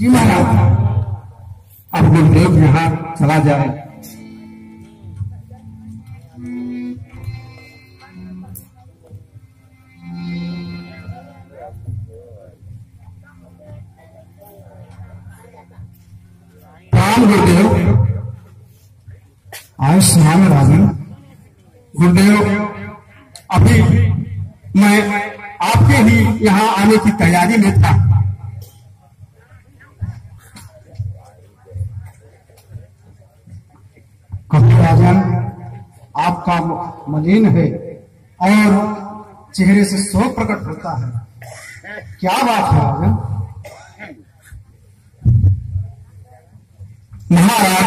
जी महाराज अब गुरुदेव यहाँ चला जाए। गुरुदेव। स्नान राजन। गुरुदेव, अभी मैं आपके ही यहाँ आने की तैयारी में था। आपका मलिन है और चेहरे से शोक प्रकट होता है। क्या बात है आज महाराज,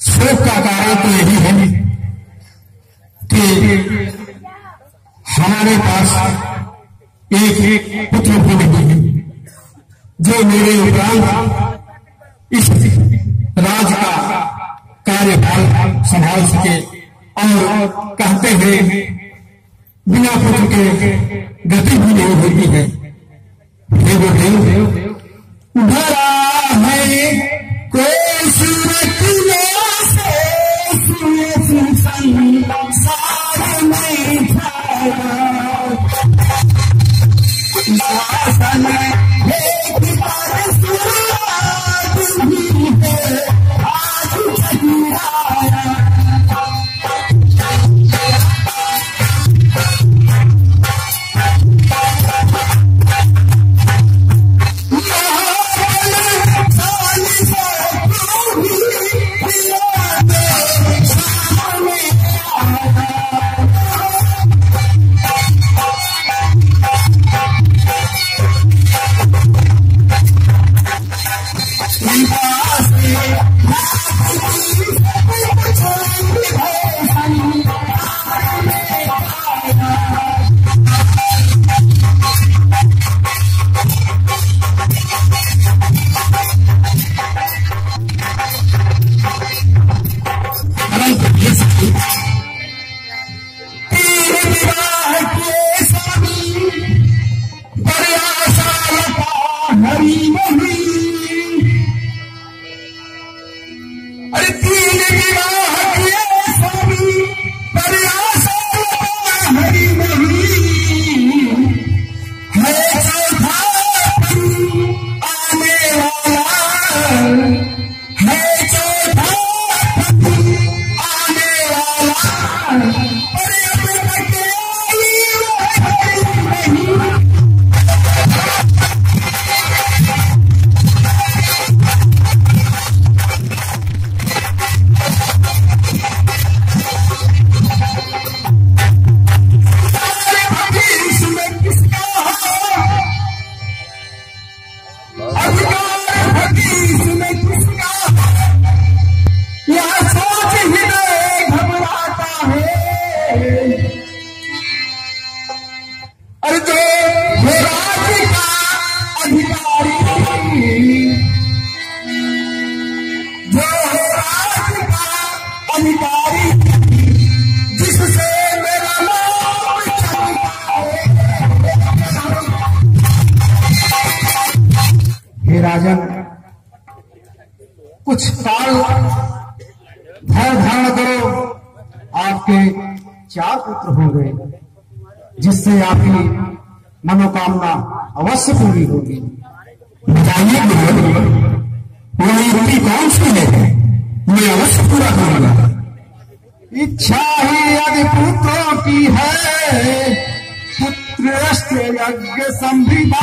शोक का कारण तो यही है कि हमारे पास एक एक पुत्र भी नहीं है, जो मेरे उपरांत इस राज का कार्यभार संभाल सके और कहते हैं, बिना पुत्र के गति भी नहीं होती है। कोई सूरत में अरे तीन किए स्वामी राजन। कुछ काल धैर्य धारण करो, आपके चार पुत्र हो गए, जिससे आपकी मनोकामना अवश्य पूरी होगी। बताइए वो युक्ति कौन सी है? मैं अवश्य पूरा करूँगा। इच्छा ही यदि पुत्रों की है, पुत्र यज्ञ संविदा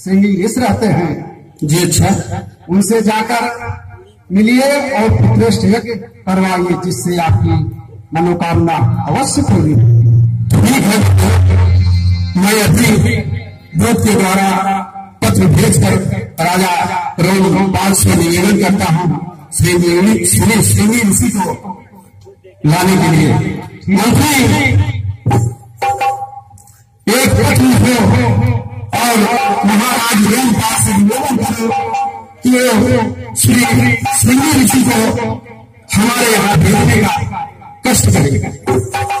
सिंगी ऋष रहते हैं। जी अच्छा। उनसे जाकर मिलिए और पुत्रेष्ठ यज्ञ करवाइए जिससे आपकी मनोकामना अवश्य पूरी। ठीक है। मैं अभी दूत के द्वारा पत्र भेजकर राजा रोमपाल से निवेदन करता हूँ। श्री श्री श्री ऋषि को लाने के लिए। मंत्री, एक पत्र हो। और महाराज रोमपाल से निवेदन करो कि वो श्री श्री ऋषि को हमारे यहाँ भेजने का कष्ट करेगा।